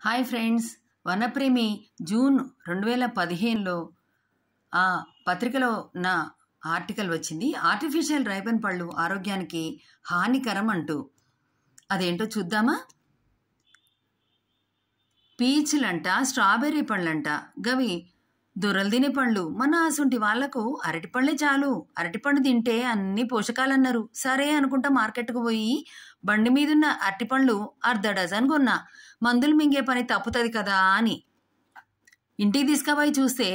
Hi friends వనప్రేమి June రెండు వేల పదిహేనులో ఆ పత్రికలో నా ఆర్టికల్ వచ్చింది. ఆర్టిఫిషియల్ రైపన్ పళ్ళు ఆరోగ్యానికి హానికరం అంటూ. అదేంటో చూద్దామా? పీచ్లంట స్ట్రాబెర్రీ పళ్ళంట గవి దొరలు తినే పండ్లు. మన అసుంటి వాళ్ళకు అరటిపళ్ళే చాలు. అరటిపండు తింటే అన్ని పోషకాలన్నారు. సరే అనుకుంటా మార్కెట్కు పోయి బండి మీదున్న అరటిపండ్లు అర్ధ డజన్ కొన్నా. మందులు మింగే పని తప్పుతుంది కదా అని. ఇంటికి తీసుకుపోయి చూస్తే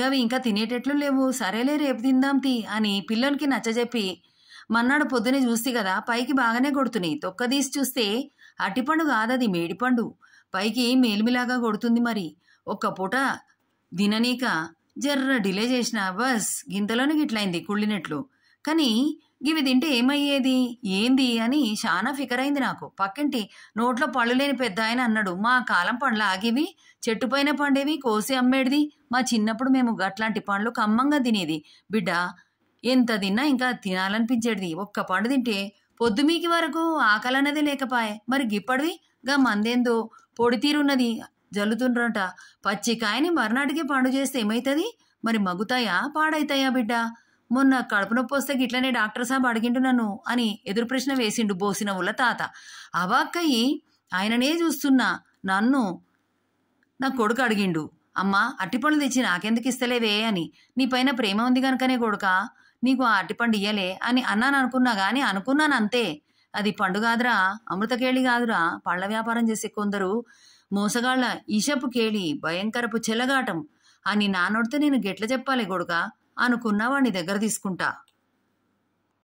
గవి ఇంకా తినేటట్లు లేవు. సరేలే రేపు తిందాం తి అని పిల్లలకి నచ్చజెప్పి మన్నాడు పొద్దునే చూస్తే కదా పైకి బాగానే కొడుతున్నాయి. తొక్క తీసి చూస్తే అరటిపండు కాదది మేడిపండు. పైకి మేలిమిలాగా కొడుతుంది మరి. ఒక్క పూట దిననీక జర్ర డిలే చేసిన బస్ గింతలోనే గిట్లయింది కుళ్ళినట్లు. కానీ గివి తింటే ఏమయ్యేది? ఏంది? అని చాలా ఫికర్ అయింది నాకు. పక్కింటి నోట్లో పళ్ళు లేని పెద్ద ఆయన అన్నాడు మా కాలం పండ్లు ఆగివి చెట్టు పైన పండేవి? కోసి అమ్మేడిది? మా చిన్నప్పుడు మేము గట్లాంటి పండ్లు కమ్మంగా తినేది. బిడ్డ ఎంత తిన్నా ఇంకా తినాలనిపించేది ఒక్క పండు తింటే పొద్దుమీకి వరకు ఆకలన్నదే లేకపాయే. మరి గిప్పడివి? గా మందేందో? పొడి తీరున్నది. జల్లుతుండ్రంట. పచ్చికాయని మర్నాటికి పండు చేస్తే ఏమవుతుంది మరి మగ్గుతాయా పాడైతాయా బిడ్డ? మొన్న కడుపు నొప్పి వస్తే గిట్లనే డాక్టర్ సాబ్ అడిగిండు నన్ను అని ఎదురు ప్రశ్న వేసిండు బోసిన తాత. అవాక్కయ్యి ఆయననే చూస్తున్నా. నన్ను నా కొడుకు అడిగిండు. అమ్మా అట్టిపండు తెచ్చి నాకెందుకు ఇస్తలేవే అని. నీ పైన ప్రేమ ఉంది కనుకనే కొడుక? నీకు ఆ అట్టిపండు ఇయ్యలే అని అన్నాను అనుకున్నా కానీ అనుకున్నాను అంతే అది పండు కాదురా అమృతకేళి కాదురా. పళ్ళ వ్యాపారం చేసే కొందరు మోసగాళ్ళ ఈషపు కేళి భయంకరపు చెలగాటం. అని నానొడితే నేను గెట్ల చెప్పాలి కొడుక అనుకున్నా దగ్గర తీసుకుంటా.